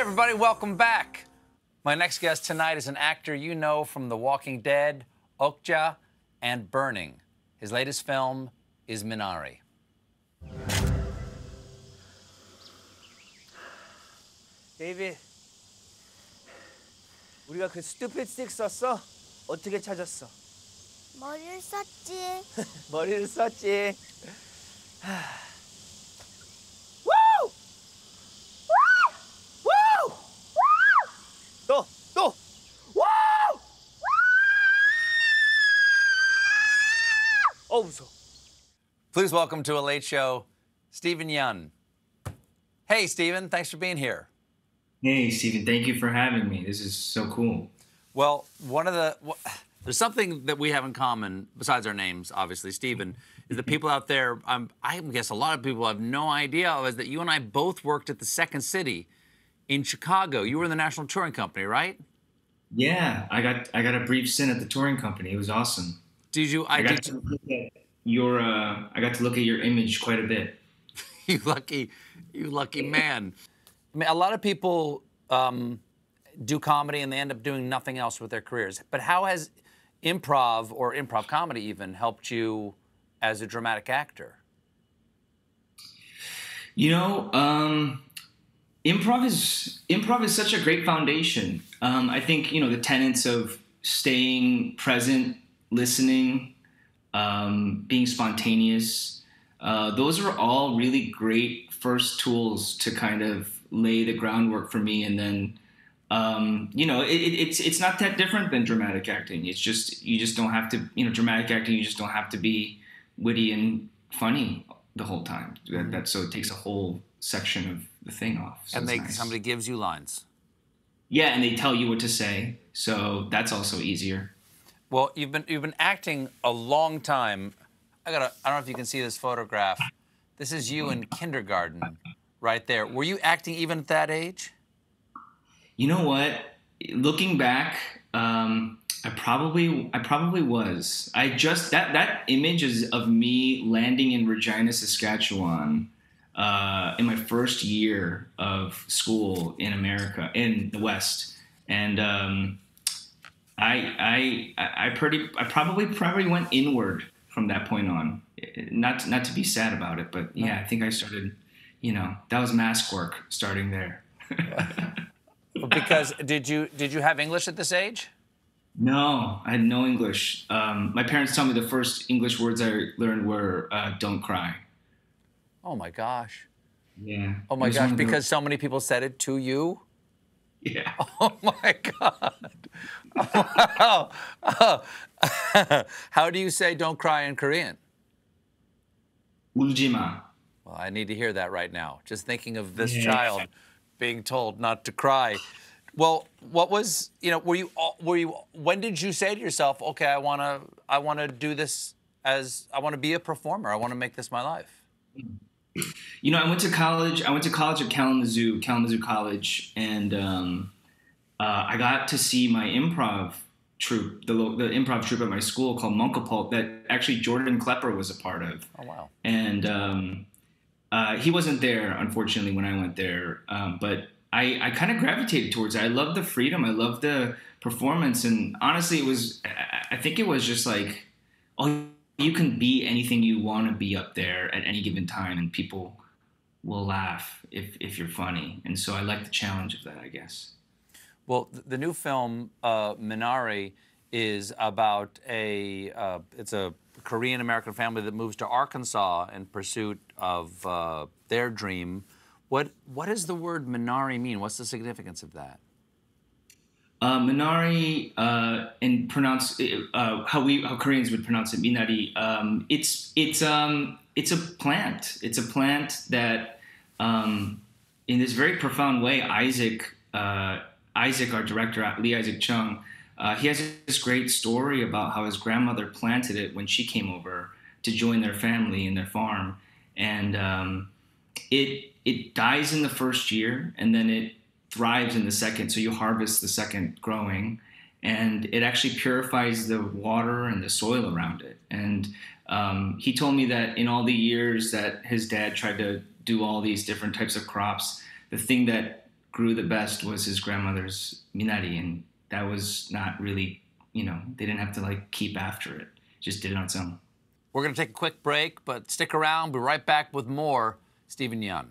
everybody, welcome back. My next guest tonight is an actor you know from The Walking Dead, Okja, and Burning. His latest film is Minari. 데이비, 우리가 그 스튜피드 스틱 썼어? 어떻게 찾았어? 머리를 썼지. 머리를 썼지. also. Please welcome to a late show, Steven Yeun. Hey, Stephen, thanks for being here. Hey, Stephen, thank you for having me. This is so cool. Well, one of the well, there's something that we have in common besides our names, obviously, Stephen. Is the people out there? I'm, i guess a lot of people have no idea is that you and I both worked at the Second City in Chicago. You were in the National Touring Company, right? Yeah, I got I got a brief stint at the touring company. It was awesome. Did you? I, I got did. to look at your uh, I got to look at your image quite a bit. You lucky, you lucky man. I mean, a lot of people um, do comedy and they end up doing nothing else with their careers. But how has improv or improv comedy even helped you as a dramatic actor? You know, um, improv is improv is such a great foundation. Um, I think you know the tenets of staying present, listening, um, being spontaneous. Uh, those are all really great first tools to kind of lay the groundwork for me, and then um, you know it, it, it's it's not that different than dramatic acting. It's just you just don't have to you know dramatic acting. You just don't have to be witty and funny the whole time. That, that so it takes a whole section of the thing off. So and they nice. somebody gives you lines. yeah, and they tell you what to say, so that's also easier. Well, you've been you've been acting a long time. I gotta. I don't know if you can see this photograph. This is you in kindergarten, right there. Were you acting even at that age? You know what? Looking back, um, I probably I probably was. I just that that image is of me landing in Regina, Saskatchewan, uh, in my first year of school in America in the West, and um, I I I pretty I probably probably went inward from that point on. Not not to be sad about it, but yeah, I think I started. You know, that was mask work starting there. Because did you did you have English at this age? No, I had no English. Um, my parents tell me the first English words I learned were uh, "don't cry." Oh my gosh. Yeah. Oh my gosh, because so many people said it to you? yeah. Oh my God. Wow. Oh. How do you say don't cry in Korean? Uljima. Well, I need to hear that right now. Just thinking of this Yeah. child being told not to cry. Well, what was, you know, were you were you when did you say to yourself, "Okay, I want to I want to do this as I want to be a performer. I want to make this my life." You know, I went to college. I went to college at Kalamazoo, Kalamazoo College, and um, uh, I got to see my improv troupe, the, the improv troupe at my school called Monkapult, that actually Jordan Klepper was a part of. Oh wow. and um, uh, he wasn't there unfortunately when I went there. Um, but I, I kind of gravitated towards it. I love the freedom. I love the performance, and honestly, it was. I- I think it was just like, oh, you can be anything you want to be up there at any given time, and people will laugh if if you're funny. And so I like the challenge of that, I guess. Well, the new film uh, Minari is about a uh, it's a Korean American family that moves to Arkansas in pursuit of uh, their dream. What what does the word Minari mean? What's the significance of that? Uh, Minari, uh, and pronounce uh, how we how Koreans would pronounce it, Minari. Um, it's it's um, it's a plant. It's a plant that, um, in this very profound way, Isaac uh, Isaac, our director, Lee Isaac Chung, uh, he has this great story about how his grandmother planted it when she came over to join their family in their farm, and um, it it dies in the first year, and then it thrives in the second. So you harvest the second growing, and it actually purifies the water and the soil around it. And um, he told me that in all the years that his dad tried to do all these different types of crops, the thing that grew the best was his grandmother's minari, and that was not really, you know, they didn't have to like keep after it. Just did it on its own. We're going to take a quick break, but stick around. Be right back with more Steven Yeun.